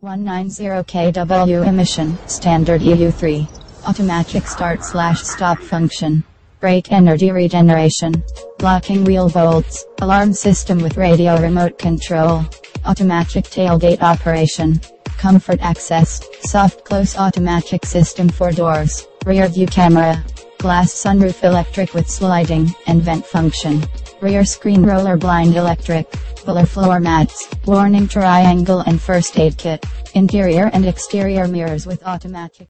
190kW emission, standard EU3. Automatic start slash stop function. Brake energy regeneration. Locking wheel bolts. Alarm system with radio remote control. Automatic tailgate operation. Comfort access. Soft close automatic system for doors. Rear view camera. Glass sunroof electric with sliding and vent function. Rear screen roller blind electric. Velour floor mats. Warning triangle and first aid kit. Interior and exterior mirrors with automatic